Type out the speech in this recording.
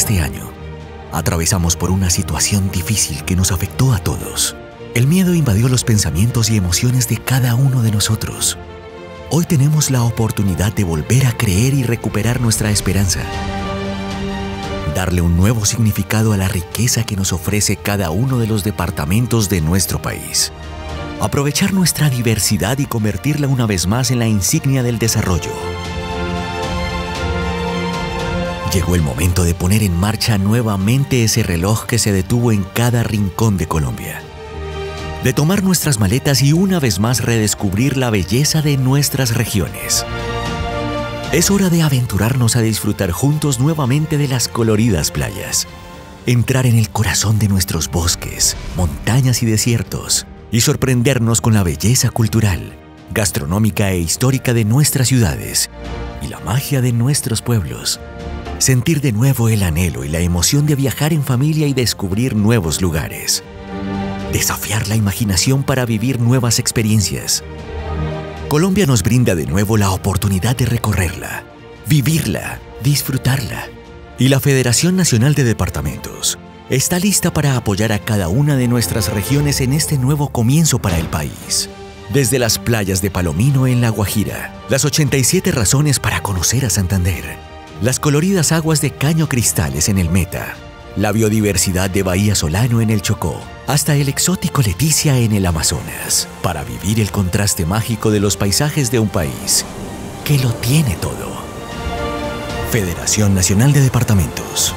este año, atravesamos por una situación difícil que nos afectó a todos. El miedo invadió los pensamientos y emociones de cada uno de nosotros. Hoy tenemos la oportunidad de volver a creer y recuperar nuestra esperanza. Darle un nuevo significado a la riqueza que nos ofrece cada uno de los departamentos de nuestro país. Aprovechar nuestra diversidad y convertirla una vez más en la insignia del desarrollo. Llegó el momento de poner en marcha nuevamente ese reloj que se detuvo en cada rincón de Colombia. De tomar nuestras maletas y una vez más redescubrir la belleza de nuestras regiones. Es hora de aventurarnos a disfrutar juntos nuevamente de las coloridas playas. Entrar en el corazón de nuestros bosques, montañas y desiertos y sorprendernos con la belleza cultural, gastronómica e histórica de nuestras ciudades y la magia de nuestros pueblos sentir de nuevo el anhelo y la emoción de viajar en familia y descubrir nuevos lugares. Desafiar la imaginación para vivir nuevas experiencias. Colombia nos brinda de nuevo la oportunidad de recorrerla, vivirla, disfrutarla. Y la Federación Nacional de Departamentos está lista para apoyar a cada una de nuestras regiones en este nuevo comienzo para el país. Desde las playas de Palomino en La Guajira, las 87 razones para conocer a Santander, las coloridas aguas de Caño Cristales en el Meta, la biodiversidad de Bahía Solano en el Chocó, hasta el exótico Leticia en el Amazonas, para vivir el contraste mágico de los paisajes de un país que lo tiene todo. Federación Nacional de Departamentos.